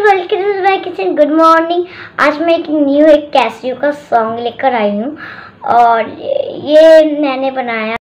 welcome kitchen good morning आज मैं एक न्यू एक कैसियो का सॉन्ग लेकर आई हूँ और ये मैंने बनाया